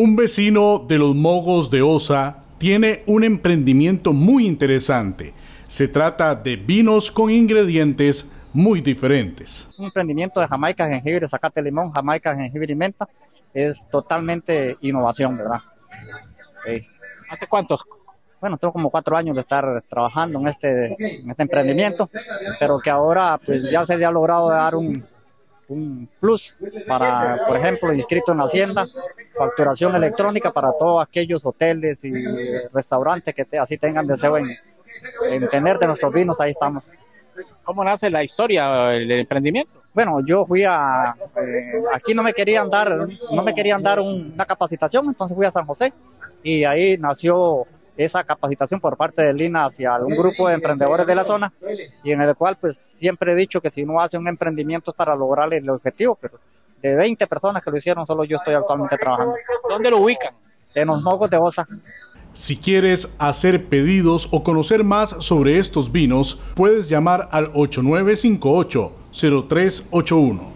Un vecino de los Mogos de Osa tiene un emprendimiento muy interesante. Se trata de vinos con ingredientes muy diferentes. Un emprendimiento de Jamaica, jengibre, zacate, limón, Jamaica, jengibre y menta. Es totalmente innovación, ¿verdad? ¿Hace cuántos? Bueno, tengo como cuatro años de estar trabajando en este, en este emprendimiento, pero que ahora pues ya se le ha logrado dar un, un plus para, por ejemplo, inscrito en Hacienda, facturación electrónica para todos aquellos hoteles y restaurantes que así tengan deseo en, en tener de nuestros vinos, ahí estamos. ¿Cómo nace la historia, el emprendimiento? Bueno, yo fui a, eh, aquí no me querían dar, no me querían dar una capacitación, entonces fui a San José y ahí nació esa capacitación por parte de Lina hacia un grupo de emprendedores de la zona y en el cual pues siempre he dicho que si uno hace un emprendimiento es para lograr el objetivo, pero de 20 personas que lo hicieron, solo yo estoy actualmente trabajando. ¿Dónde lo ubican? En los Mogos de Osa. Si quieres hacer pedidos o conocer más sobre estos vinos, puedes llamar al 8958-0381.